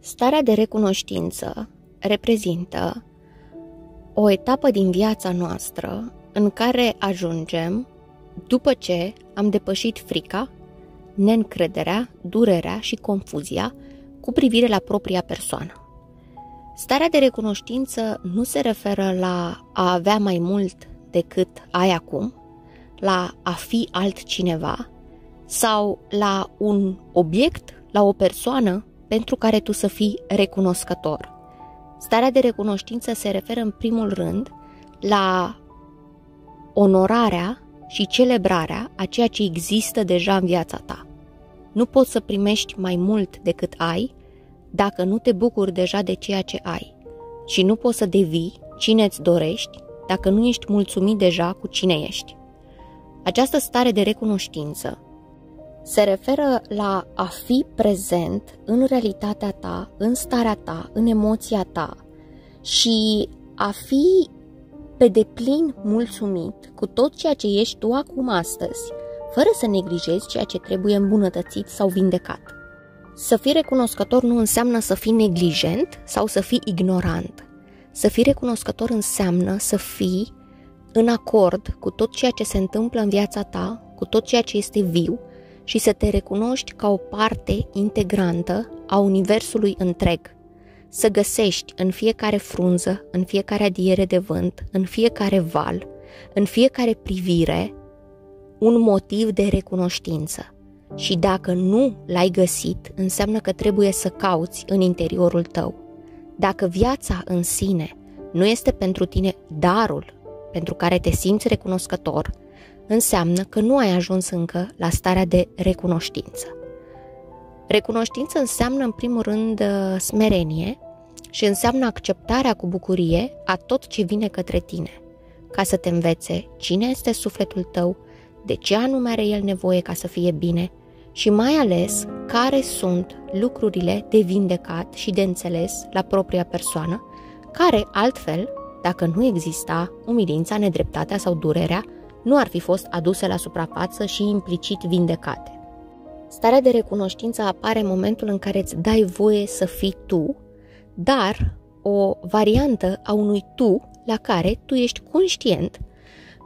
Starea de recunoștință reprezintă o etapă din viața noastră în care ajungem după ce am depășit frica, neîncrederea, durerea și confuzia cu privire la propria persoană. Starea de recunoștință nu se referă la a avea mai mult decât ai acum, la a fi altcineva sau la un obiect, la o persoană pentru care tu să fii recunoscător. Starea de recunoștință se referă în primul rând la onorarea și celebrarea a ceea ce există deja în viața ta. Nu poți să primești mai mult decât ai dacă nu te bucuri deja de ceea ce ai. Și nu poți să devii cine îți dorești dacă nu ești mulțumit deja cu cine ești. Această stare de recunoștință se referă la a fi prezent în realitatea ta, în starea ta, în emoția ta și a fi pe deplin mulțumit cu tot ceea ce ești tu acum astăzi, fără să neglijezi ceea ce trebuie îmbunătățit sau vindecat. Să fii recunoscător nu înseamnă să fii neglijent sau să fii ignorant. Să fii recunoscător înseamnă să fii în acord cu tot ceea ce se întâmplă în viața ta, cu tot ceea ce este viu și să te recunoști ca o parte integrantă a Universului întreg. Să găsești în fiecare frunză, în fiecare adiere de vânt, în fiecare val, în fiecare privire, un motiv de recunoștință. Și dacă nu l-ai găsit, înseamnă că trebuie să cauți în interiorul tău. Dacă viața în sine nu este pentru tine darul pentru care te simți recunoscător, înseamnă că nu ai ajuns încă la starea de recunoștință. Recunoștință înseamnă, în primul rând, uh, smerenie și înseamnă acceptarea cu bucurie a tot ce vine către tine, ca să te învețe cine este sufletul tău, de ce anume are el nevoie ca să fie bine și mai ales care sunt lucrurile de vindecat și de înțeles la propria persoană, care altfel, dacă nu exista umilința, nedreptatea sau durerea, nu ar fi fost aduse la suprafață și implicit vindecate. Starea de recunoștință apare în momentul în care îți dai voie să fii tu, dar o variantă a unui tu la care tu ești conștient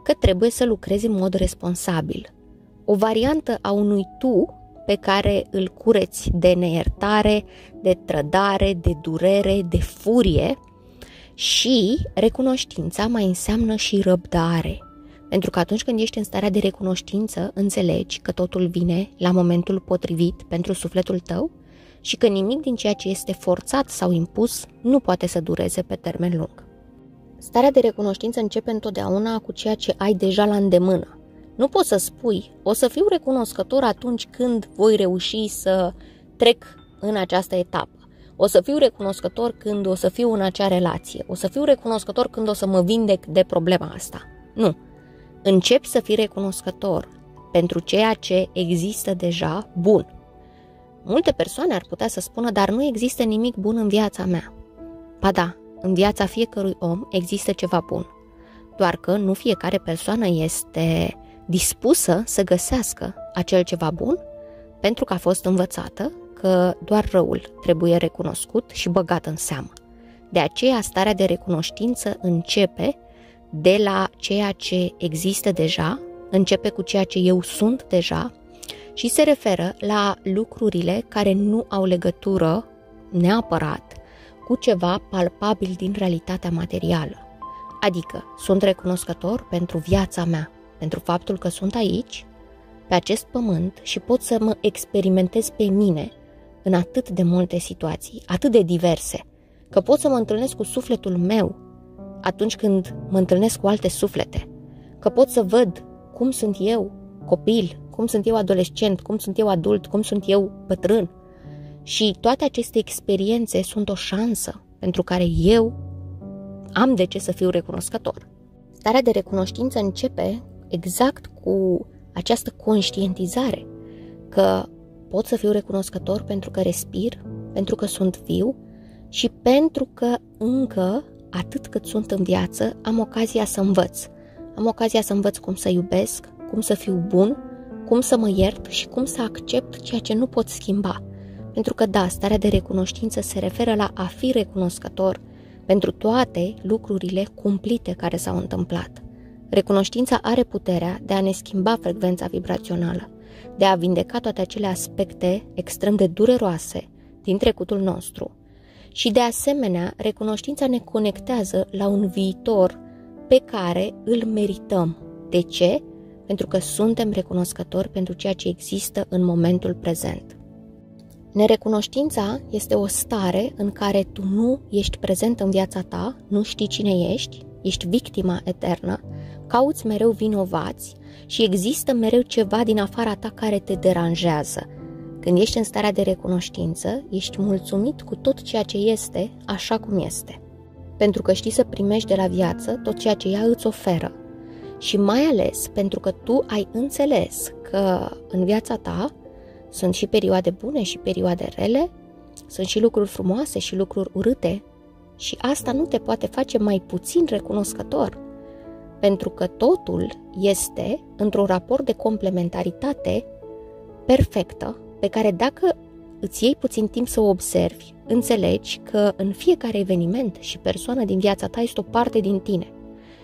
că trebuie să lucrezi în mod responsabil. O variantă a unui tu pe care îl cureți de neiertare, de trădare, de durere, de furie și recunoștința mai înseamnă și răbdare. Pentru că atunci când ești în starea de recunoștință, înțelegi că totul vine la momentul potrivit pentru sufletul tău și că nimic din ceea ce este forțat sau impus nu poate să dureze pe termen lung. Starea de recunoștință începe întotdeauna cu ceea ce ai deja la îndemână. Nu poți să spui, o să fiu recunoscător atunci când voi reuși să trec în această etapă. O să fiu recunoscător când o să fiu în acea relație. O să fiu recunoscător când o să mă vindec de problema asta. Nu începi să fii recunoscător pentru ceea ce există deja bun. Multe persoane ar putea să spună, dar nu există nimic bun în viața mea. Ba da, în viața fiecărui om există ceva bun, doar că nu fiecare persoană este dispusă să găsească acel ceva bun pentru că a fost învățată că doar răul trebuie recunoscut și băgat în seamă. De aceea, starea de recunoștință începe de la ceea ce există deja, începe cu ceea ce eu sunt deja și se referă la lucrurile care nu au legătură neapărat cu ceva palpabil din realitatea materială. Adică sunt recunoscător pentru viața mea, pentru faptul că sunt aici, pe acest pământ și pot să mă experimentez pe mine în atât de multe situații, atât de diverse, că pot să mă întâlnesc cu sufletul meu atunci când mă întâlnesc cu alte suflete, că pot să văd cum sunt eu copil, cum sunt eu adolescent, cum sunt eu adult, cum sunt eu bătrân. Și toate aceste experiențe sunt o șansă pentru care eu am de ce să fiu recunoscător. Starea de recunoștință începe exact cu această conștientizare că pot să fiu recunoscător pentru că respir, pentru că sunt viu și pentru că încă atât cât sunt în viață, am ocazia să învăț. Am ocazia să învăț cum să iubesc, cum să fiu bun, cum să mă iert și cum să accept ceea ce nu pot schimba. Pentru că, da, starea de recunoștință se referă la a fi recunoscător pentru toate lucrurile cumplite care s-au întâmplat. Recunoștința are puterea de a ne schimba frecvența vibrațională, de a vindeca toate acele aspecte extrem de dureroase din trecutul nostru. Și de asemenea, recunoștința ne conectează la un viitor pe care îl merităm. De ce? Pentru că suntem recunoscători pentru ceea ce există în momentul prezent. Nerecunoștința este o stare în care tu nu ești prezent în viața ta, nu știi cine ești, ești victima eternă, cauți mereu vinovați și există mereu ceva din afara ta care te deranjează. Când ești în starea de recunoștință, ești mulțumit cu tot ceea ce este așa cum este. Pentru că știi să primești de la viață tot ceea ce ea îți oferă. Și mai ales pentru că tu ai înțeles că în viața ta sunt și perioade bune și perioade rele, sunt și lucruri frumoase și lucruri urâte și asta nu te poate face mai puțin recunoscător, pentru că totul este într-un raport de complementaritate perfectă, pe care dacă îți iei puțin timp să o observi, înțelegi că în fiecare eveniment și persoană din viața ta este o parte din tine.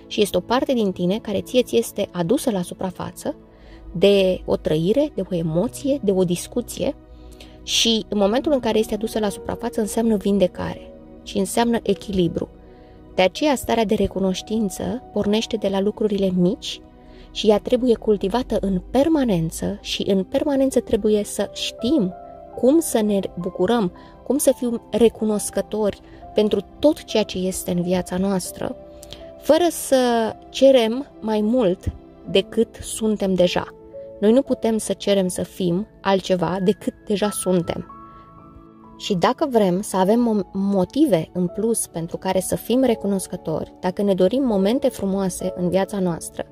Și este o parte din tine care ție ți este adusă la suprafață de o trăire, de o emoție, de o discuție și în momentul în care este adusă la suprafață înseamnă vindecare și înseamnă echilibru. De aceea starea de recunoștință pornește de la lucrurile mici și ea trebuie cultivată în permanență și în permanență trebuie să știm cum să ne bucurăm, cum să fim recunoscători pentru tot ceea ce este în viața noastră, fără să cerem mai mult decât suntem deja. Noi nu putem să cerem să fim altceva decât deja suntem. Și dacă vrem să avem motive în plus pentru care să fim recunoscători, dacă ne dorim momente frumoase în viața noastră,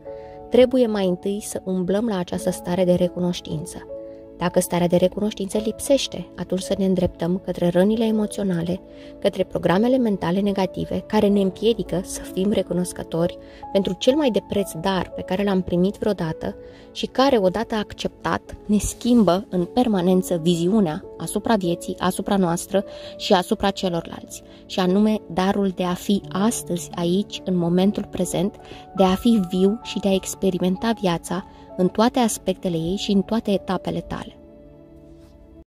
trebuie mai întâi să umblăm la această stare de recunoștință. Dacă starea de recunoștință lipsește, atunci să ne îndreptăm către rănile emoționale, către programele mentale negative care ne împiedică să fim recunoscători pentru cel mai de preț dar pe care l-am primit vreodată și care, odată acceptat, ne schimbă în permanență viziunea asupra vieții, asupra noastră și asupra celorlalți, și anume darul de a fi astăzi aici, în momentul prezent, de a fi viu și de a experimenta viața în toate aspectele ei și în toate etapele tale.